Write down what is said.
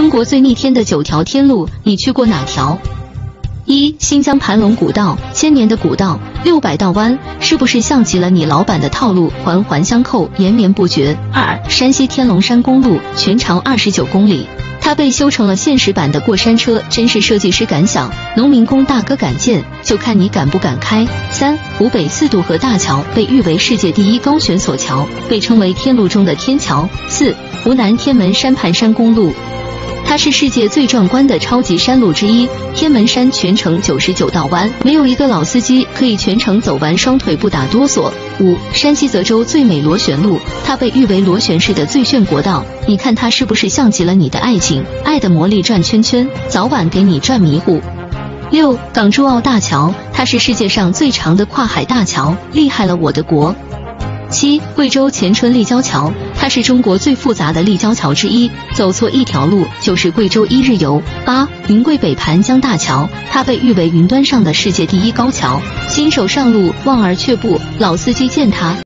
中国最逆天的九条天路，你去过哪条？一、新疆盘龙古道，千年的古道，六百道弯，是不是像极了你老板的套路，环环相扣，延绵不绝？二、山西天龙山公路，全长二十九公里，它被修成了现实版的过山车，真是设计师敢想，农民工大哥敢建，就看你敢不敢开。三、湖北四渡河大桥被誉为世界第一高悬索桥，被称为天路中的天桥。四、湖南天门山盘山公路。它是世界最壮观的超级山路之一，天门山全程九十九道弯，没有一个老司机可以全程走完双腿不打哆嗦。五，山西泽州最美螺旋路，它被誉为螺旋式的最炫国道，你看它是不是像极了你的爱情？爱的魔力转圈圈，早晚给你转迷糊。六，港珠澳大桥，它是世界上最长的跨海大桥，厉害了我的国。七，贵州黔春立交桥，它是中国最复杂的立交桥之一，走错一条路就是贵州一日游。八，云贵北盘江大桥，它被誉为云端上的世界第一高桥，新手上路望而却步，老司机见它。